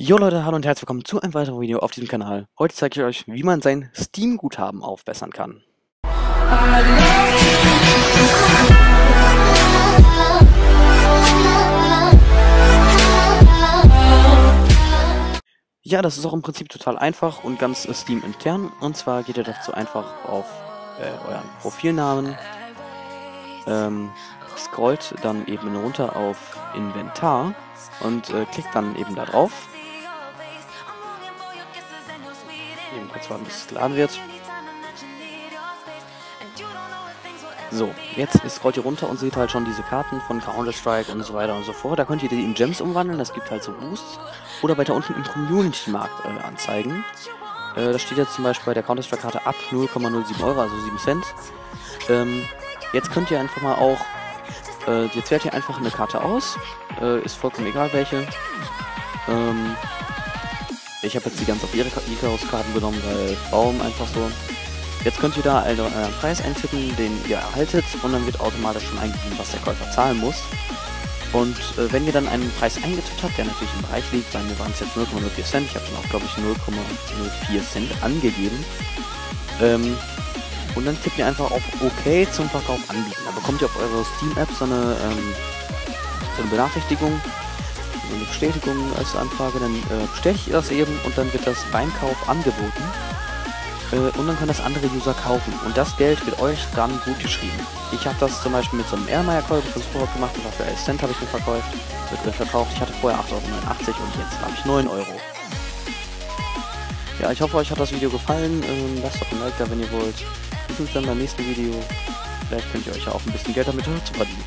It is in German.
Jo Leute, hallo und herzlich willkommen zu einem weiteren Video auf diesem Kanal. Heute zeige ich euch, wie man sein Steam-Guthaben aufbessern kann. Ja, das ist auch im Prinzip total einfach und ganz äh, Steam intern. Und zwar geht ihr dazu einfach auf äh, euren Profilnamen, ähm, scrollt dann eben runter auf Inventar und äh, klickt dann eben da drauf. Eben kurz warten, bis es geladen wird. So, jetzt scrollt ihr runter und seht halt schon diese Karten von Counter-Strike und so weiter und so fort. Da könnt ihr die in Gems umwandeln, das gibt halt so Boosts. Oder weiter unten im Community-Markt äh, anzeigen. Äh, da steht jetzt zum Beispiel bei der Counter-Strike-Karte ab 0,07 Euro, also 7 Cent. Ähm, jetzt könnt ihr einfach mal auch, äh, jetzt wählt ihr einfach eine Karte aus, äh, ist vollkommen egal welche. Ähm, ich habe jetzt die ganz auf ihre Icarus-Karten genommen, weil Baum einfach so. Jetzt könnt ihr da also euren Preis eintippen, den ihr erhaltet und dann wird automatisch schon eingegeben, was der Käufer zahlen muss. Und äh, wenn ihr dann einen Preis eingetippt habt, der natürlich im Bereich liegt, bei mir waren es jetzt 0,04 Cent, ich habe dann auch glaube ich 0,04 Cent angegeben. Ähm, und dann tippt ihr einfach auf OK zum Verkauf anbieten. Da bekommt ihr auf eurer Steam-App so, ähm, so eine Benachrichtigung, eine Bestätigung als Anfrage, dann äh, bestätigt ihr das eben und dann wird das beim Kauf angeboten. Äh, und dann können das andere User kaufen. Und das Geld wird euch dann gut geschrieben. Ich habe das zum Beispiel mit so einem Erlenmeyer Coil von Sport gemacht, war für 11 Cent habe ich mir verkauft, wird äh, verkauft. Ich hatte vorher 8,89 Euro und jetzt habe ich 9 Euro. Ja, ich hoffe, euch hat das Video gefallen. Ähm, lasst doch ein Like da, wenn ihr wollt. Wir sehen uns dann beim nächsten Video. Vielleicht könnt ihr euch ja auch ein bisschen Geld damit zu verdienen.